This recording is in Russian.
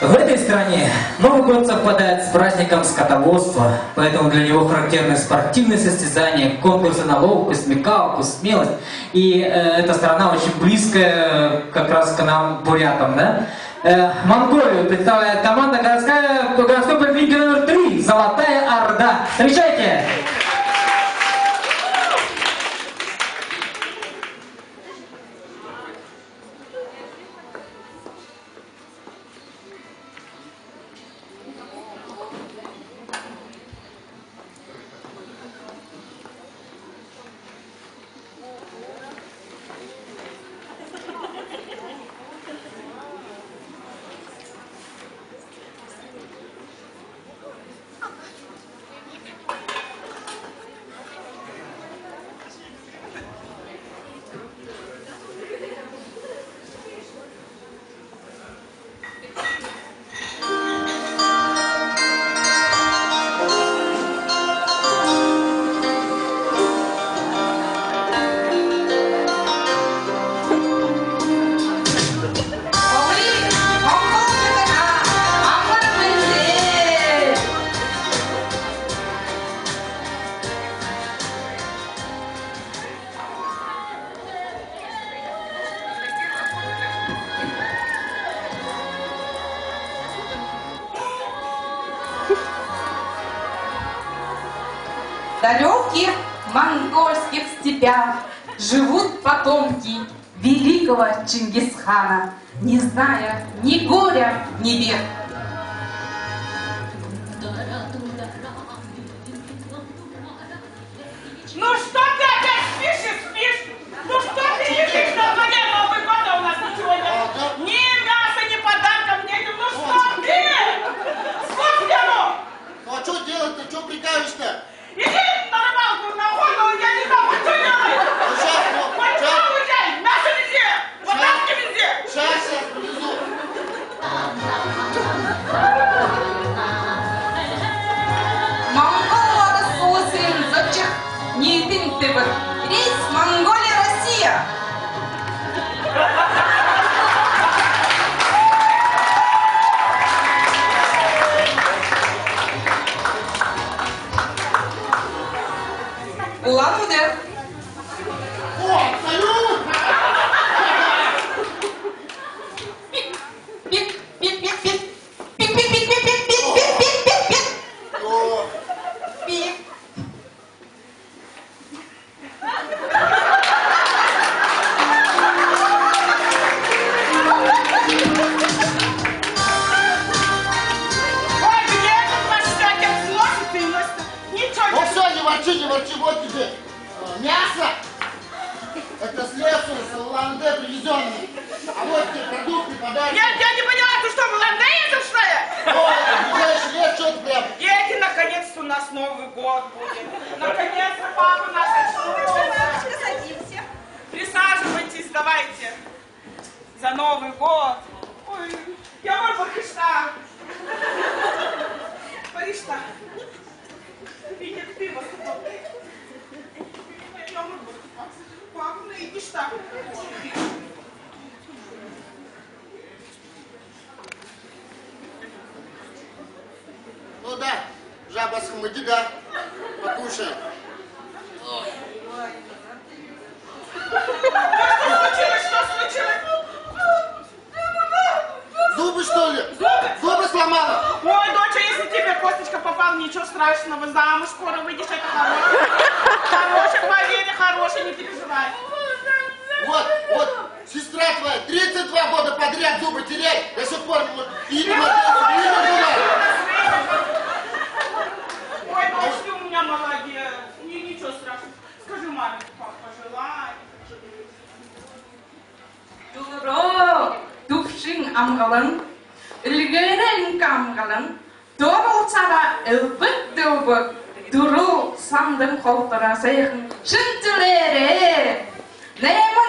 В этой стране Новый год совпадает с праздником скотоводства, поэтому для него характерны спортивные состязания, конкурсы на ловкость, смекалку, смелость. И э, эта страна очень близкая э, как раз к нам, бурятам, да? Э, Монголию представляет команда городская, городской номер 3 «Золотая Орда». Встречайте! Далеких монгольских степях живут потомки великого Чингисхана, не зная ни горя, ни бед. Ты бы Рейс Монголия-Россия. Улан-Удэ. О, салют! Мясо. Это с лесу, с Улан-Удэ привезенный. А вот тебе продукты, подарки. Я, я не поняла, ты что, в Лондоне что ли? Ой, ближайший лес, что ты прям. Дети, наконец-то у нас Новый год будет. Наконец-то папа наш очнулся. садимся. Присаживайтесь, давайте. За Новый год. Ой, я мой барышта. Барышта. Видит ты вас. Я мой барышта. Папа, ну что? Ну да, жаба схмыди, да. Покушай. Зубы, что ли? Зубы? Зубы сломала? Ой, доча, если тебе косточка попал, ничего страшного. Замуж скоро выйдешь, это хороший. Хороший, поверь, хороший, не переживай. амгалың ілгері инкамғалың доғылсара ілбіт дылбыт дұрыл сандың қолтыра сайқын шынтілері нема